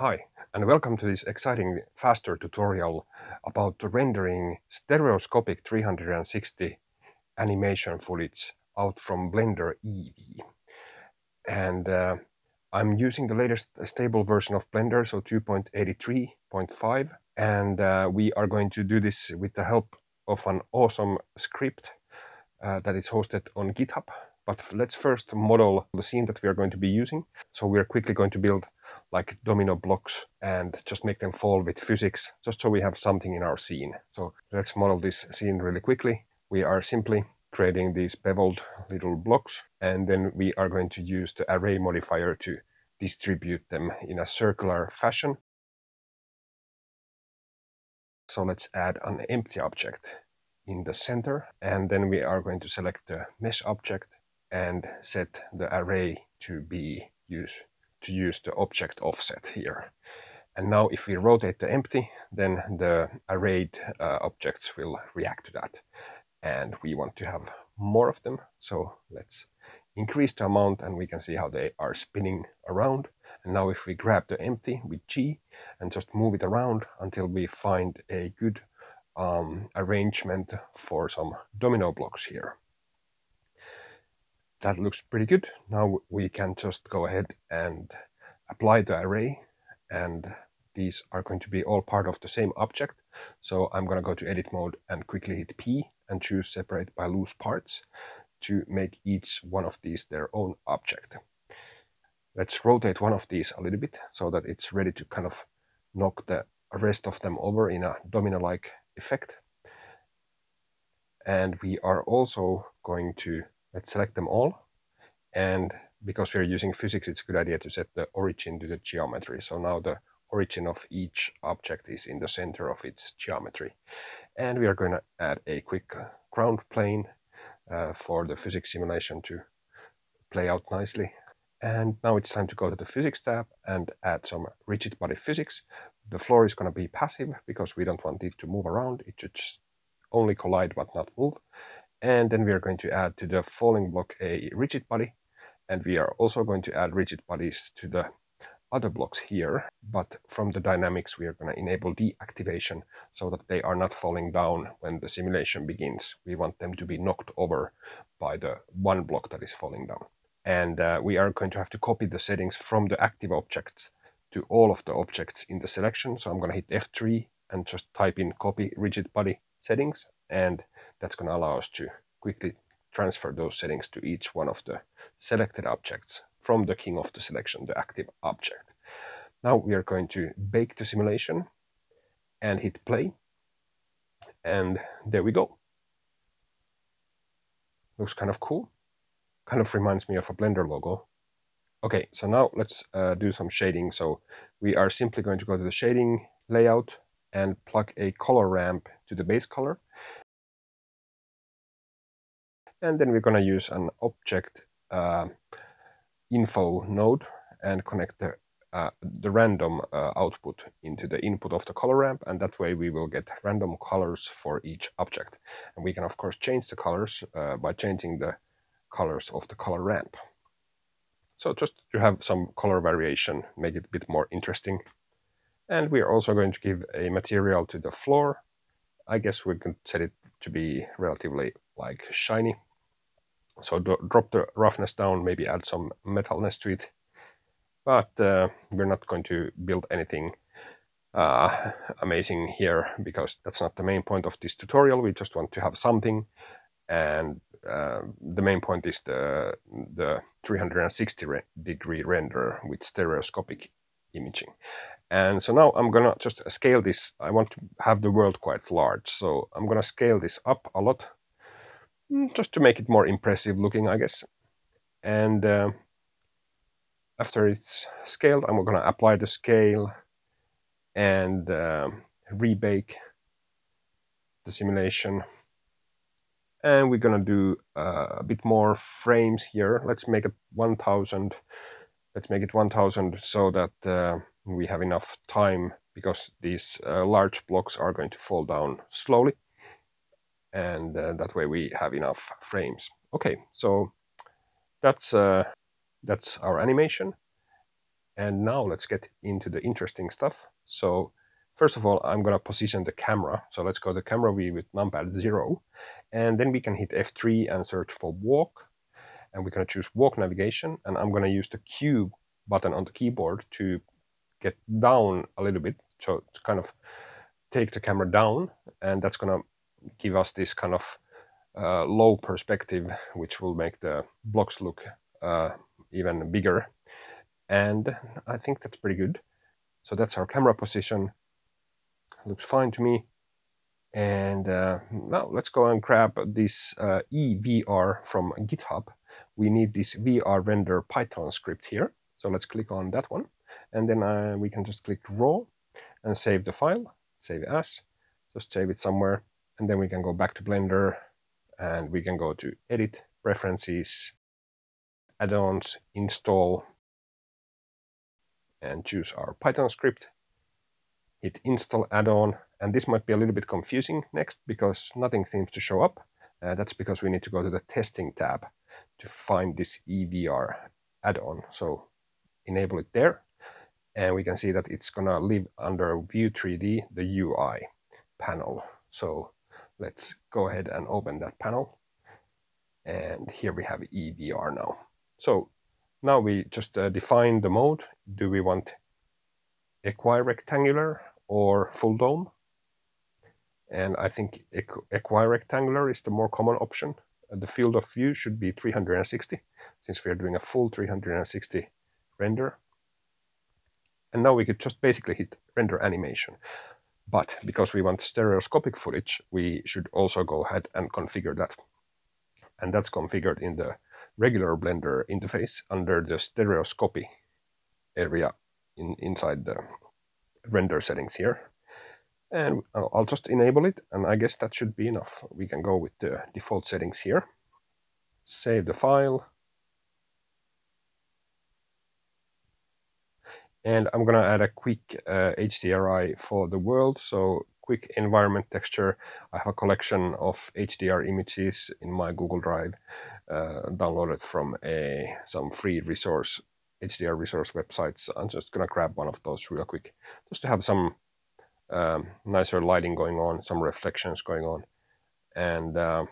Hi, and welcome to this exciting faster tutorial about rendering stereoscopic 360 animation footage out from Blender Eevee. And uh, I'm using the latest stable version of Blender, so 2.83.5, and uh, we are going to do this with the help of an awesome script uh, that is hosted on GitHub. But let's first model the scene that we are going to be using. So we're quickly going to build like domino blocks and just make them fall with physics, just so we have something in our scene. So let's model this scene really quickly. We are simply creating these beveled little blocks, and then we are going to use the array modifier to distribute them in a circular fashion. So let's add an empty object in the center, and then we are going to select the mesh object and set the array to be used to use the object offset here. And now if we rotate the empty, then the arrayed uh, objects will react to that. And we want to have more of them. So let's increase the amount and we can see how they are spinning around. And now if we grab the empty with G and just move it around until we find a good um, arrangement for some domino blocks here that looks pretty good. Now we can just go ahead and apply the array and these are going to be all part of the same object. So I'm going to go to edit mode and quickly hit P and choose separate by loose parts to make each one of these their own object. Let's rotate one of these a little bit so that it's ready to kind of knock the rest of them over in a domino-like effect. And we are also going to Let's select them all. And because we're using physics, it's a good idea to set the origin to the geometry. So now the origin of each object is in the center of its geometry. And we are going to add a quick ground plane uh, for the physics simulation to play out nicely. And now it's time to go to the physics tab and add some rigid body physics. The floor is going to be passive because we don't want it to move around. It should just only collide but not move. And then we are going to add to the falling block a rigid body. And we are also going to add rigid bodies to the other blocks here. But from the dynamics, we are going to enable deactivation so that they are not falling down when the simulation begins. We want them to be knocked over by the one block that is falling down. And uh, we are going to have to copy the settings from the active objects to all of the objects in the selection. So I'm going to hit F3 and just type in copy rigid body settings and that's going to allow us to quickly transfer those settings to each one of the selected objects from the king of the selection, the active object. Now we are going to bake the simulation and hit play. And there we go. Looks kind of cool. Kind of reminds me of a Blender logo. Okay, so now let's uh, do some shading. So we are simply going to go to the shading layout and plug a color ramp to the base color. And then we're going to use an object uh, info node and connect the, uh, the random uh, output into the input of the color ramp. And that way we will get random colors for each object. And we can, of course, change the colors uh, by changing the colors of the color ramp. So just to have some color variation, make it a bit more interesting. And we are also going to give a material to the floor. I guess we can set it to be relatively like shiny so drop the roughness down, maybe add some metalness to it. But uh, we're not going to build anything uh, amazing here because that's not the main point of this tutorial. We just want to have something and uh, the main point is the, the 360 re degree render with stereoscopic imaging. And so now I'm gonna just scale this. I want to have the world quite large. So I'm gonna scale this up a lot just to make it more impressive looking, I guess. And uh, after it's scaled, I'm going to apply the scale and uh, rebake the simulation. And we're going to do uh, a bit more frames here. Let's make it 1000. Let's make it 1000 so that uh, we have enough time because these uh, large blocks are going to fall down slowly and uh, that way we have enough frames. Okay, so that's uh, that's our animation, And now let's get into the interesting stuff. So first of all, I'm gonna position the camera. So let's go to camera view with numpad zero. And then we can hit F3 and search for walk. And we're gonna choose walk navigation. And I'm gonna use the Q button on the keyboard to get down a little bit. So to kind of take the camera down and that's gonna give us this kind of uh, low perspective, which will make the blocks look uh, even bigger. And I think that's pretty good. So that's our camera position. Looks fine to me. And uh, now let's go and grab this uh, eeVR from GitHub. We need this VR render Python script here. So let's click on that one. And then uh, we can just click raw and save the file, save as, just save it somewhere. And then we can go back to Blender and we can go to edit, preferences, add-ons, install, and choose our Python script. Hit install add-on, and this might be a little bit confusing next because nothing seems to show up. Uh, that's because we need to go to the testing tab to find this eeVR add-on. So enable it there, and we can see that it's gonna live under View 3D, the UI panel. So let's go ahead and open that panel. And here we have eeVR now. So now we just uh, define the mode. Do we want equirectangular or full dome? And I think equirectangular is the more common option. Uh, the field of view should be 360 since we are doing a full 360 render. And now we could just basically hit render animation. But because we want stereoscopic footage, we should also go ahead and configure that. And that's configured in the regular Blender interface under the stereoscopy area in, inside the render settings here. And I'll just enable it, and I guess that should be enough. We can go with the default settings here. Save the file. And I'm gonna add a quick uh, HDRI for the world. So quick environment texture. I have a collection of HDR images in my Google Drive uh, downloaded from a some free resource HDR resource websites. I'm just gonna grab one of those real quick just to have some um, nicer lighting going on, some reflections going on, and uh,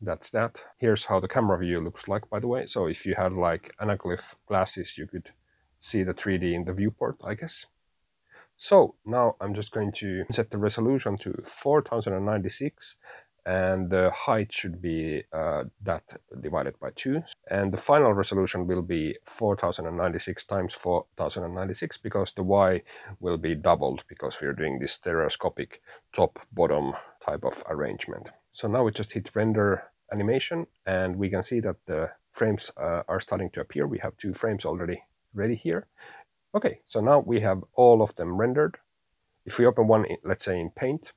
that's that. Here's how the camera view looks like, by the way. So if you had like anaglyph glasses, you could see the 3D in the viewport, I guess. So now I'm just going to set the resolution to 4096 and the height should be uh, that divided by 2 and the final resolution will be 4096 times 4096 because the y will be doubled because we're doing this stereoscopic top bottom type of arrangement. So now we just hit render animation and we can see that the frames uh, are starting to appear. We have two frames already ready here okay so now we have all of them rendered if we open one let's say in paint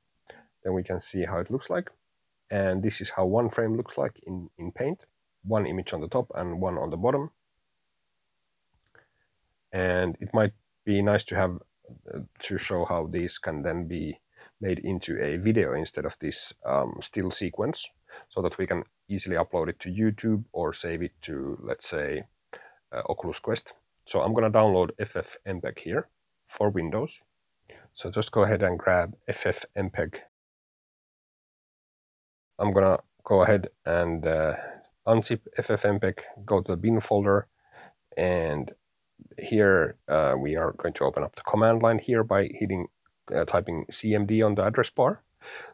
then we can see how it looks like and this is how one frame looks like in, in Paint. One image on the top and one on the bottom. And it might be nice to have uh, to show how these can then be made into a video instead of this um, still sequence so that we can easily upload it to YouTube or save it to, let's say, uh, Oculus Quest. So I'm going to download FFmpeg here for Windows. So just go ahead and grab FFmpeg I'm gonna go ahead and uh, unzip FFmpeg, go to the bin folder, and here uh, we are going to open up the command line here by hitting uh, typing cmd on the address bar.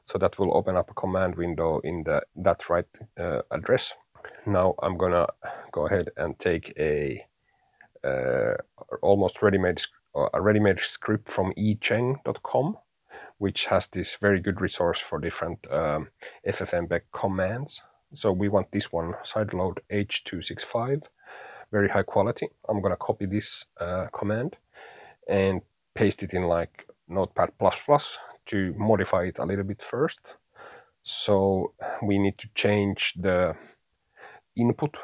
So that will open up a command window in the that right uh, address. Now I'm gonna go ahead and take a almost ready-made a ready-made script from echeng.com which has this very good resource for different um, FFmpeg commands. So we want this one, sideload H265, very high quality. I'm gonna copy this uh, command and paste it in like Notepad++ to modify it a little bit first. So we need to change the input,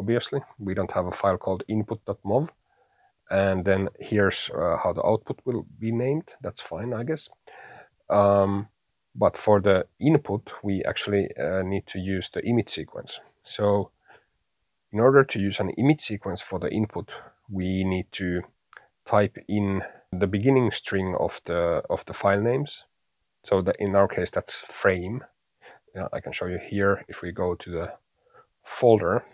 obviously. We don't have a file called input.mov. And then here's uh, how the output will be named. That's fine, I guess. Um, but for the input, we actually uh, need to use the image sequence. So in order to use an image sequence for the input, we need to type in the beginning string of the of the file names. So that in our case that's frame. Yeah, I can show you here if we go to the folder.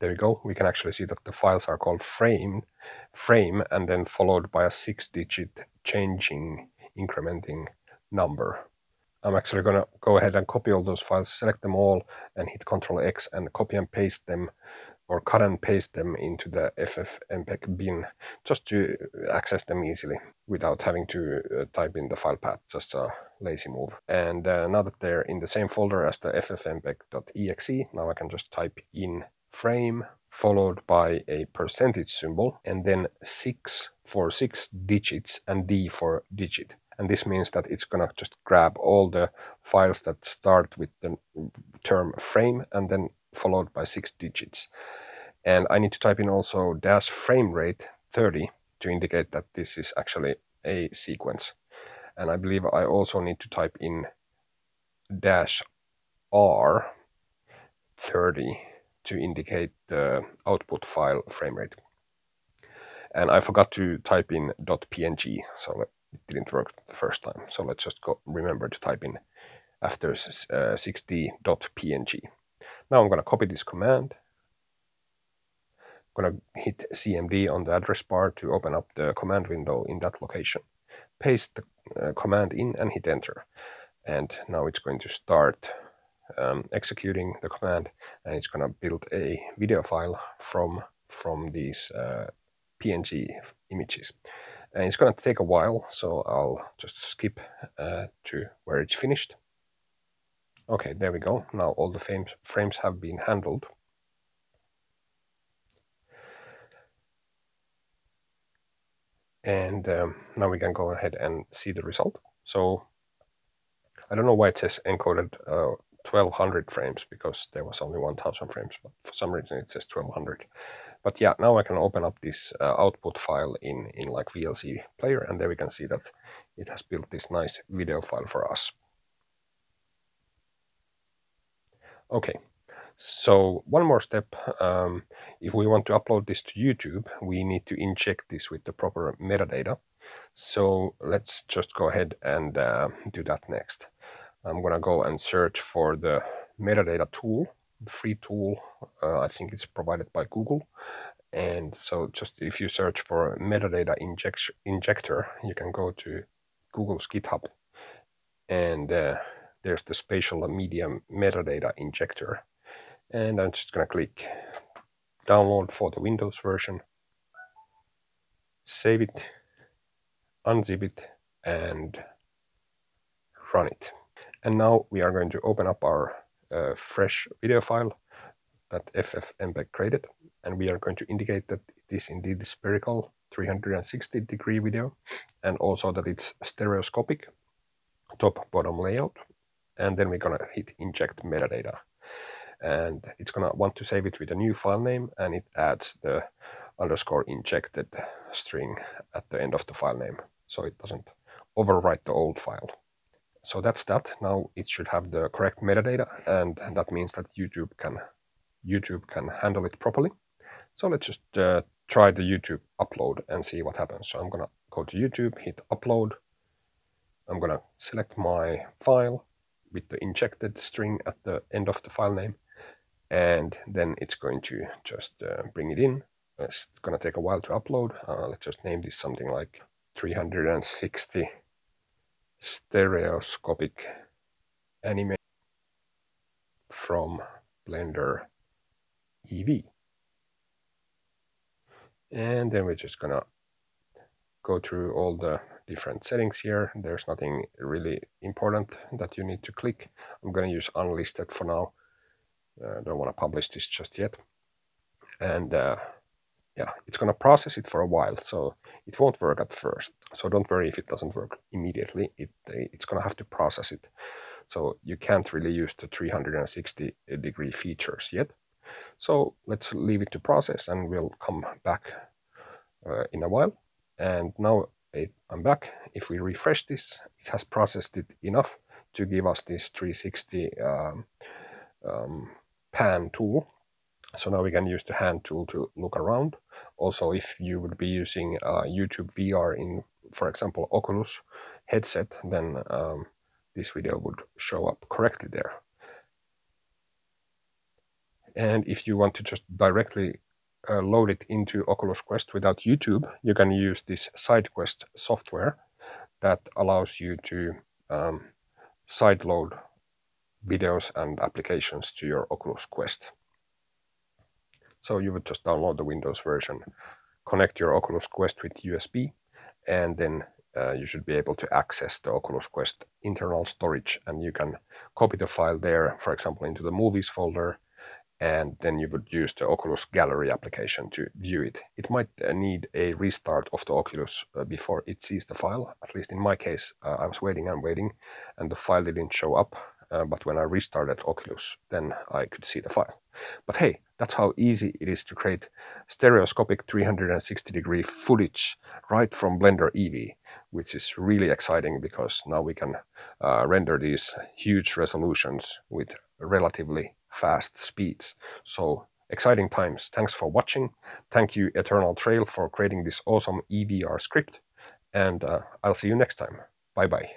There we go. We can actually see that the files are called frame, frame, and then followed by a six-digit changing, incrementing number. I'm actually going to go ahead and copy all those files, select them all, and hit Control X and copy and paste them or cut and paste them into the FFmpeg bin just to access them easily without having to uh, type in the file path, just a lazy move. And uh, now that they're in the same folder as the ffmpeg.exe, now I can just type in frame followed by a percentage symbol and then 6 for 6 digits and D for digit. And this means that it's going to just grab all the files that start with the term frame and then followed by six digits. And I need to type in also dash frame rate 30 to indicate that this is actually a sequence. And I believe I also need to type in dash R 30 to indicate the output file frame rate. And I forgot to type in .png, so it didn't work the first time. So let's just go remember to type in after uh, 6d.png. Now I'm going to copy this command. I'm going to hit CMD on the address bar to open up the command window in that location. Paste the uh, command in and hit enter. And now it's going to start um, executing the command and it's going to build a video file from, from these uh, PNG images. And it's going to take a while, so I'll just skip uh, to where it's finished. Okay, there we go. Now all the frames, frames have been handled. And um, now we can go ahead and see the result. So I don't know why it says encoded uh, 1200 frames because there was only 1000 frames, but for some reason it says 1200. But yeah, now I can open up this uh, output file in, in like VLC player and there we can see that it has built this nice video file for us. Okay, so one more step. Um, if we want to upload this to YouTube, we need to inject this with the proper metadata. So let's just go ahead and uh, do that next. I'm going to go and search for the metadata tool, free tool. Uh, I think it's provided by Google. And so just if you search for metadata inject injector, you can go to Google's GitHub and uh, there's the spatial media metadata injector. And I'm just going to click download for the Windows version, save it, unzip it, and run it. And now we are going to open up our uh, fresh video file that FFmpeg created. And we are going to indicate that it is indeed spherical 360 degree video and also that it's stereoscopic top bottom layout. And then we're going to hit inject metadata. And it's going to want to save it with a new file name and it adds the underscore injected string at the end of the file name. So it doesn't overwrite the old file so that's that. Now it should have the correct metadata and that means that youtube can youtube can handle it properly. So let's just uh, try the youtube upload and see what happens. So i'm gonna go to youtube hit upload. I'm gonna select my file with the injected string at the end of the file name and then it's going to just uh, bring it in. It's going to take a while to upload. Uh, let's just name this something like 360 stereoscopic anime from blender ev and then we're just gonna go through all the different settings here. There's nothing really important that you need to click. I'm to use unlisted for now. I uh, don't want to publish this just yet. And uh, yeah, it's going to process it for a while, so it won't work at first. So don't worry if it doesn't work immediately. It It's going to have to process it. So you can't really use the 360 degree features yet. So let's leave it to process and we'll come back uh, in a while. And now I'm back. If we refresh this, it has processed it enough to give us this 360 um, um, pan tool. So now we can use the hand tool to look around. Also, if you would be using uh, YouTube VR in, for example, Oculus headset, then um, this video would show up correctly there. And if you want to just directly uh, load it into Oculus Quest without YouTube, you can use this SideQuest software that allows you to um, sideload videos and applications to your Oculus Quest. So you would just download the Windows version, connect your Oculus Quest with USB, and then uh, you should be able to access the Oculus Quest internal storage and you can copy the file there, for example, into the movies folder, and then you would use the Oculus Gallery application to view it. It might uh, need a restart of the Oculus uh, before it sees the file. At least in my case, uh, I was waiting and waiting, and the file didn't show up. Uh, but when I restarted Oculus, then I could see the file. But hey, that's how easy it is to create stereoscopic 360 degree footage right from Blender Eevee, which is really exciting because now we can uh, render these huge resolutions with relatively fast speeds. So exciting times. Thanks for watching. Thank you Eternal Trail for creating this awesome eeVR script. And uh, I'll see you next time. Bye bye.